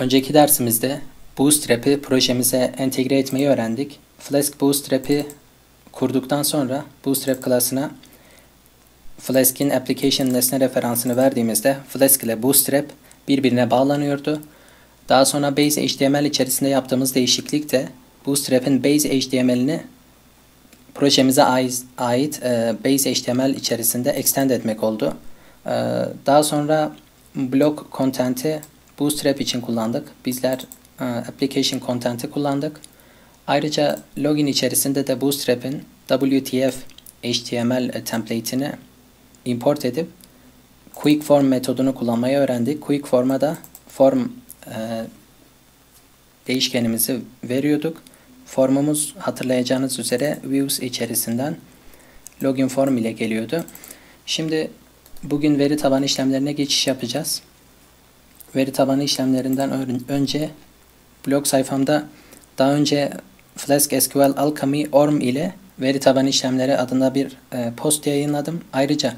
Önceki dersimizde Bootstrap'i projemize entegre etmeyi öğrendik. Flask Bootstrap'i kurduktan sonra Bootstrap klasına Flask'in application nesne referansını verdiğimizde Flask ile Bootstrap birbirine bağlanıyordu. Daha sonra Base HTML içerisinde yaptığımız değişiklik de Bootstrap'in Base HTML'ini projemize ait, e, Base HTML içerisinde extend etmek oldu. E, daha sonra blog content'i Bootstrap için kullandık. Bizler e, application content'i kullandık. Ayrıca login içerisinde de Bootstrap'in WTF HTML template'ini import edip quick form metodunu kullanmayı öğrendik. Quick form'a da form e, değişkenimizi veriyorduk. Formumuz hatırlayacağınız üzere views içerisinden login form ile geliyordu. Şimdi bugün veri tabanı işlemlerine geçiş yapacağız. Veri tabanı işlemlerinden önce blog sayfamda daha önce Flask SQL Alchemy ORM ile veri tabanı işlemleri adında bir e, post yayınladım. Ayrıca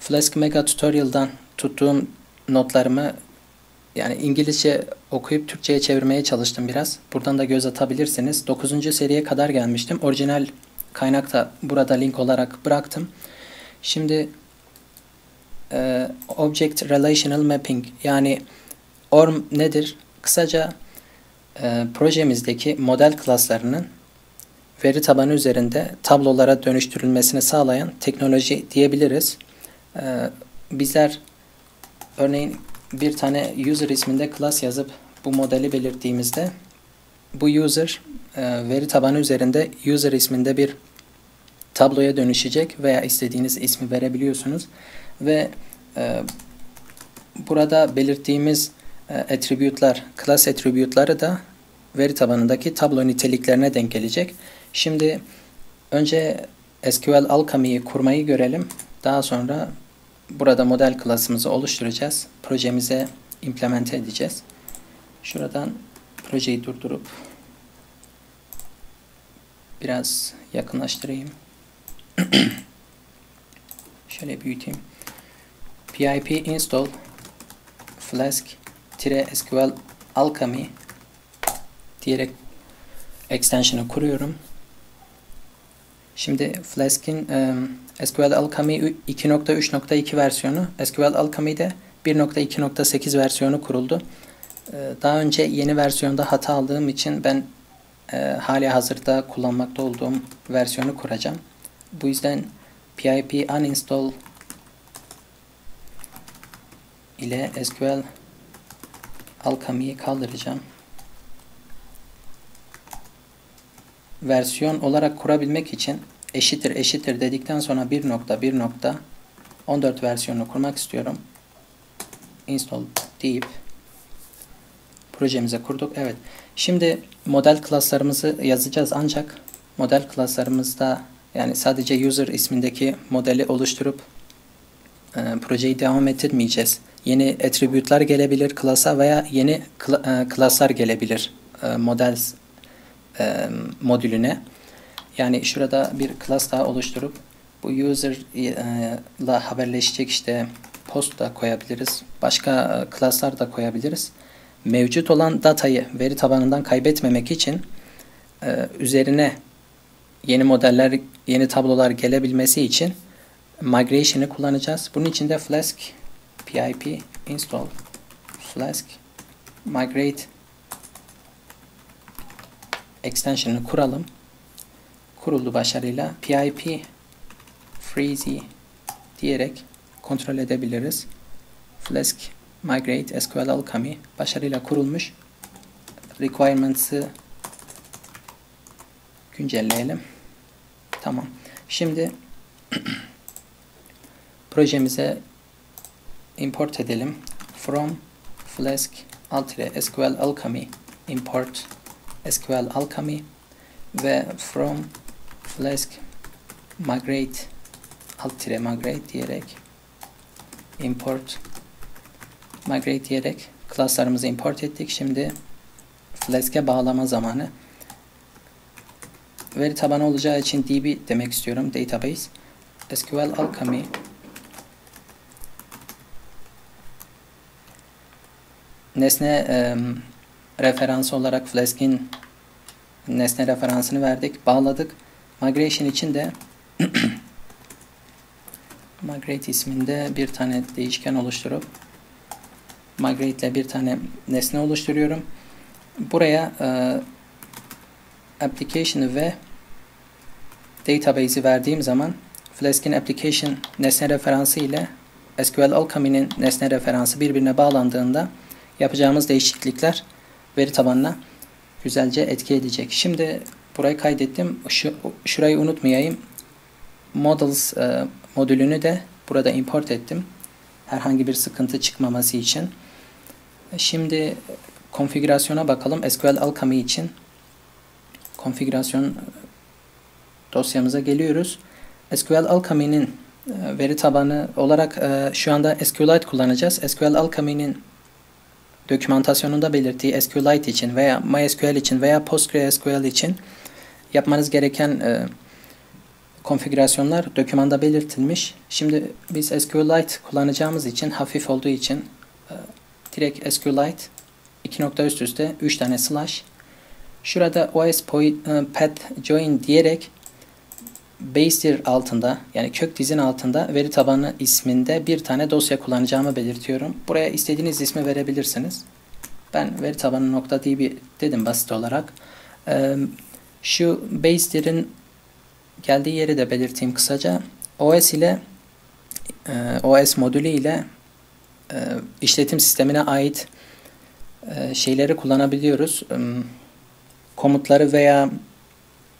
Flask Mega Tutorial'dan tuttuğum notlarımı yani İngilizce okuyup Türkçe'ye çevirmeye çalıştım biraz. Buradan da göz atabilirsiniz. 9. seriye kadar gelmiştim. Orijinal kaynak da burada link olarak bıraktım. Şimdi e, Object Relational Mapping yani ORM nedir? Kısaca e, projemizdeki model klaslarının veri tabanı üzerinde tablolara dönüştürülmesini sağlayan teknoloji diyebiliriz. E, bizler örneğin bir tane user isminde class yazıp bu modeli belirttiğimizde bu user e, veri tabanı üzerinde user isminde bir tabloya dönüşecek veya istediğiniz ismi verebiliyorsunuz ve e, burada belirttiğimiz attribute'lar, class attribute'ları da veri tabanındaki tablo niteliklerine denk gelecek. Şimdi önce SQL Alchemy'yi kurmayı görelim. Daha sonra burada model klasımızı oluşturacağız. Projemize implemente edeceğiz. Şuradan projeyi durdurup biraz yakınlaştırayım. Şöyle büyüteyim. pip install flask SQL Alchemy diyerek extension'ı kuruyorum. Şimdi Flask'in um, SQL Alchemy 2.3.2 versiyonu, SQL Alchemy'de 1.2.8 versiyonu kuruldu. Ee, daha önce yeni versiyonda hata aldığım için ben e, hali hazırda kullanmakta olduğum versiyonu kuracağım. Bu yüzden pip uninstall ile SQL Alchemy'yi kaldıracağım. Versiyon olarak kurabilmek için eşittir eşittir dedikten sonra 1.1.14 versiyonunu kurmak istiyorum. Install deyip projemize kurduk. Evet. Şimdi model klaslarımızı yazacağız ancak model klaslarımızda yani sadece user ismindeki modeli oluşturup e, projeyi devam ettirmeyeceğiz. Yeni attribute'lar gelebilir klasa veya yeni e, klaslar gelebilir e, model e, modülüne. Yani şurada bir class daha oluşturup bu user ile haberleşecek işte post da koyabiliriz. Başka class'lar da koyabiliriz. Mevcut olan datayı veri tabanından kaybetmemek için üzerine yeni modeller, yeni tablolar gelebilmesi için migration'ı kullanacağız. Bunun için de Flask pip install flask migrate extension'ını kuralım. Kuruldu başarıyla. pip freezy diyerek kontrol edebiliriz. Flask migrate SQL Alchemy başarıyla kurulmuş. Requirements'ı güncelleyelim. Tamam. Şimdi projemize import edelim. From flask alt SQL Alchemy import SQL Alchemy ve from flask migrate alt migrate diyerek import migrate diyerek klaslarımızı import ettik. Şimdi Flask'e bağlama zamanı. Veri tabanı olacağı için DB demek istiyorum. Database. SQL Alchemy nesne e, referansı olarak Flask'in nesne referansını verdik, bağladık. Migration için de migrate isminde bir tane değişken oluşturup migrate ile bir tane nesne oluşturuyorum. Buraya e, application'ı ve database'i verdiğim zaman Flask'in application nesne referansı ile SQL Alchemy'nin nesne referansı birbirine bağlandığında yapacağımız değişiklikler veri tabanına güzelce etki edecek. Şimdi burayı kaydettim. Şu, şurayı unutmayayım. Models e, modülünü de burada import ettim. Herhangi bir sıkıntı çıkmaması için. Şimdi konfigürasyona bakalım. SQL Alchemy için konfigürasyon dosyamıza geliyoruz. SQL Alchemy'nin e, veri tabanı olarak e, şu anda SQLite kullanacağız. SQL Alchemy'nin dokümantasyonunda belirttiği SQLite için veya MySQL için veya PostgreSQL için yapmanız gereken e, konfigürasyonlar dokümanda belirtilmiş. Şimdi biz SQLite kullanacağımız için hafif olduğu için e, direkt SQLite 2 nokta üst üste 3 tane slash şurada OS path join diyerek base altında yani kök dizin altında veri tabanı isminde bir tane dosya kullanacağımı belirtiyorum. Buraya istediğiniz ismi verebilirsiniz. Ben veri tabanı nokta db dedim basit olarak. Ee, şu base geldiği yeri de belirteyim kısaca. OS ile e, OS modülü ile e, işletim sistemine ait e, şeyleri kullanabiliyoruz. E, komutları veya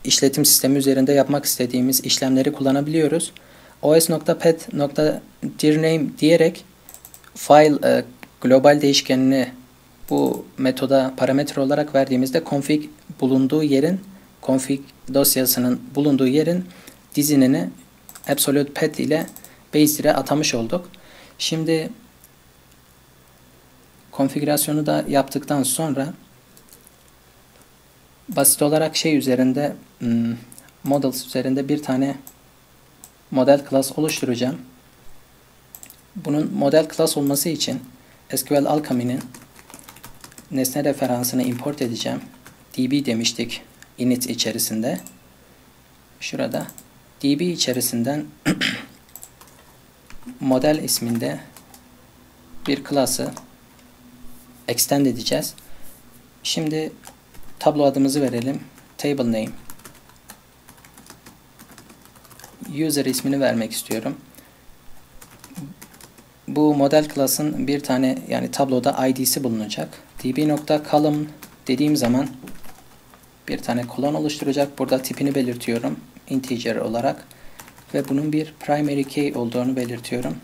işletim sistemi üzerinde yapmak istediğimiz işlemleri kullanabiliyoruz. os.pet.dirname diyerek file e, global değişkenini bu metoda parametre olarak verdiğimizde config bulunduğu yerin config dosyasının bulunduğu yerin dizinini absolute pet ile base'ire atamış olduk. Şimdi konfigürasyonu da yaptıktan sonra basit olarak şey üzerinde hmm, models üzerinde bir tane model class oluşturacağım. Bunun model class olması için SQL Alchemy'nin nesne referansını import edeceğim. db demiştik init içerisinde. Şurada db içerisinden model isminde bir class'ı extend edeceğiz. Şimdi tablo adımızı verelim. Table name. User ismini vermek istiyorum. Bu model class'ın bir tane yani tabloda id'si bulunacak. db.column dediğim zaman bir tane kolon oluşturacak. Burada tipini belirtiyorum. Integer olarak. Ve bunun bir primary key olduğunu belirtiyorum.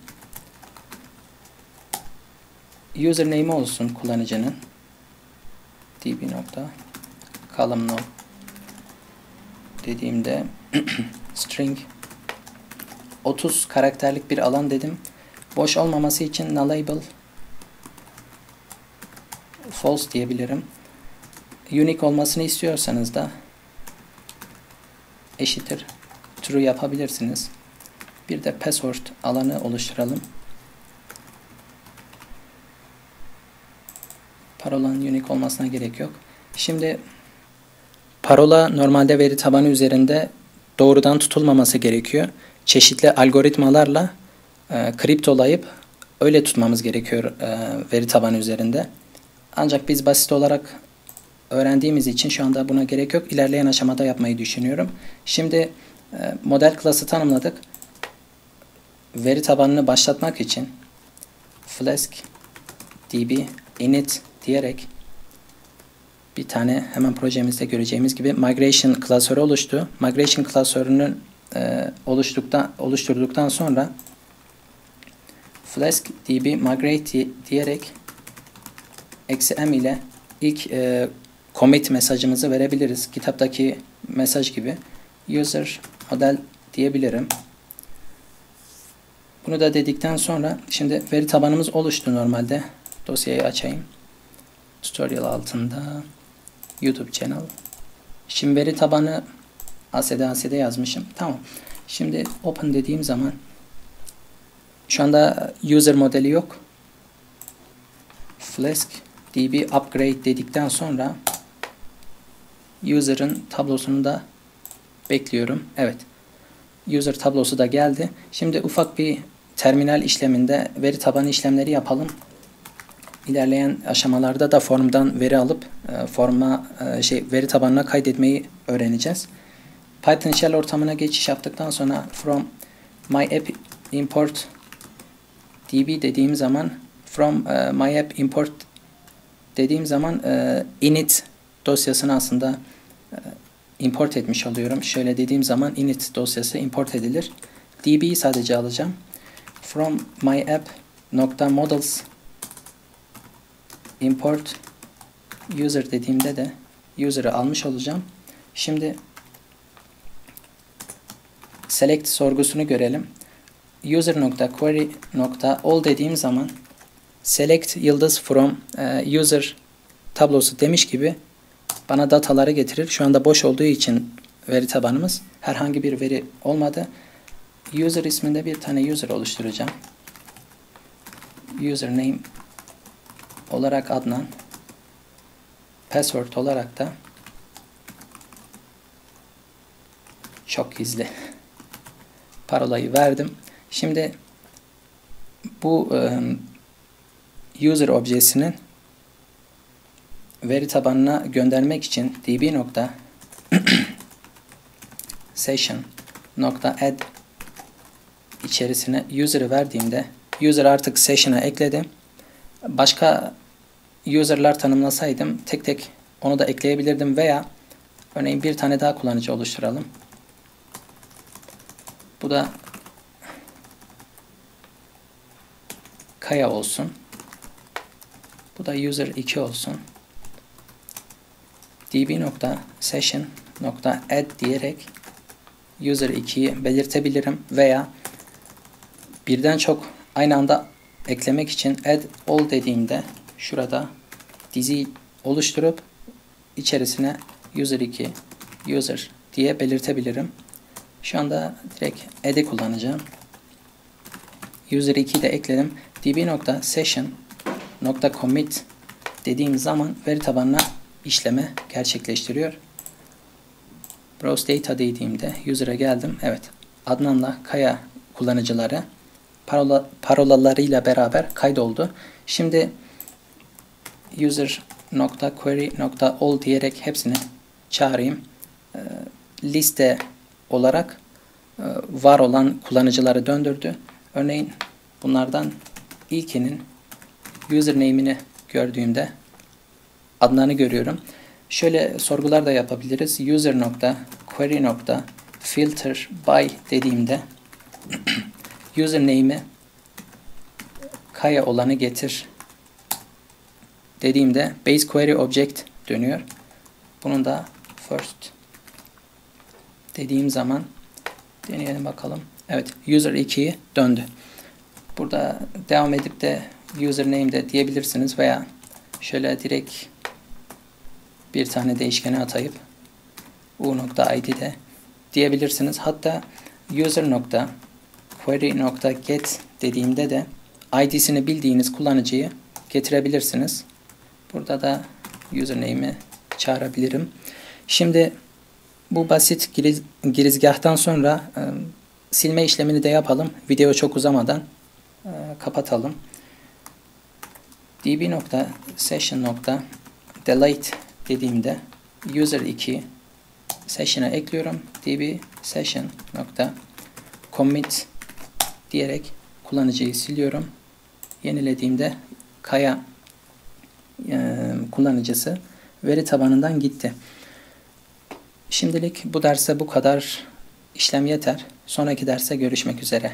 Username olsun kullanıcının. db column no dediğimde string 30 karakterlik bir alan dedim. Boş olmaması için nullable false diyebilirim. Unique olmasını istiyorsanız da eşittir true yapabilirsiniz. Bir de password alanı oluşturalım. Parolanın unique olmasına gerek yok. Şimdi Parola normalde veri tabanı üzerinde doğrudan tutulmaması gerekiyor. Çeşitli algoritmalarla e, kriptolayıp öyle tutmamız gerekiyor e, veri tabanı üzerinde. Ancak biz basit olarak öğrendiğimiz için şu anda buna gerek yok. İlerleyen aşamada yapmayı düşünüyorum. Şimdi e, model klası tanımladık. Veri tabanını başlatmak için flask db init diyerek bir tane hemen projemizde göreceğimiz gibi migration klasörü oluştu. Migration klasörünün e, oluştuktan, oluşturduktan sonra flask db migrate diyerek eksi m ile ilk e, commit mesajımızı verebiliriz. Kitaptaki mesaj gibi user model diyebilirim. Bunu da dedikten sonra şimdi veri tabanımız oluştu normalde. Dosyayı açayım. Tutorial altında YouTube channel. Şimdi veri tabanı ASD ASD yazmışım. Tamam. Şimdi open dediğim zaman şu anda user modeli yok. Flask db upgrade dedikten sonra user'ın tablosunu da bekliyorum. Evet. User tablosu da geldi. Şimdi ufak bir terminal işleminde veri tabanı işlemleri yapalım. İlerleyen aşamalarda da formdan veri alıp e, forma e, şey veri tabanına kaydetmeyi öğreneceğiz. Python shell ortamına geçiş yaptıktan sonra from my app import db dediğim zaman from uh, my app import dediğim zaman init dosyasını aslında import etmiş oluyorum. Şöyle dediğim zaman init dosyası import edilir. db'yi sadece alacağım. From my app nokta models import user dediğimde de user'ı almış olacağım. Şimdi select sorgusunu görelim. user.query.all dediğim zaman select yıldız from e, user tablosu demiş gibi bana dataları getirir. Şu anda boş olduğu için veri tabanımız herhangi bir veri olmadı. User isminde bir tane user oluşturacağım. Username olarak Adnan. Password olarak da çok gizli parolayı verdim. Şimdi bu user objesinin veri tabanına göndermek için db nokta session nokta add içerisine user'ı verdiğimde user artık session'a ekledim. Başka user'lar tanımlasaydım tek tek onu da ekleyebilirdim veya örneğin bir tane daha kullanıcı oluşturalım. Bu da Kaya olsun. Bu da user 2 olsun. db.session.add diyerek user 2'yi belirtebilirim veya birden çok aynı anda eklemek için add all dediğimde şurada dizi oluşturup içerisine user 2 user diye belirtebilirim. Şu anda direkt add'i kullanacağım. User 2'yi de ekledim. db.session.commit dediğim zaman veri tabanına işleme gerçekleştiriyor. Browse data dediğimde user'a geldim. Evet. Adnan'la Kaya kullanıcıları parola, parolalarıyla beraber kaydoldu. Şimdi user.query.all diyerek hepsini çağırayım. E, liste olarak e, var olan kullanıcıları döndürdü. Örneğin bunlardan ilkinin username'ini gördüğümde adlarını görüyorum. Şöyle sorgular da yapabiliriz. User nokta query nokta dediğimde username'i kaya olanı getir dediğimde base query object dönüyor. Bunun da first dediğim zaman deneyelim bakalım. Evet user 2'yi döndü. Burada devam edip de username de diyebilirsiniz veya şöyle direkt bir tane değişkeni atayıp u.id de diyebilirsiniz. Hatta user nokta query nokta get dediğimde de id'sini bildiğiniz kullanıcıyı getirebilirsiniz. Burada da username'i çağırabilirim. Şimdi bu basit giriz, girizgahtan sonra e, silme işlemini de yapalım. Video çok uzamadan e, kapatalım. db.session.delete dediğimde user 2 session'a ekliyorum. db session.commit diyerek kullanıcıyı siliyorum. Yenilediğimde kaya e, kullanıcısı veri tabanından gitti. Şimdilik bu derse bu kadar işlem yeter. Sonraki derse görüşmek üzere.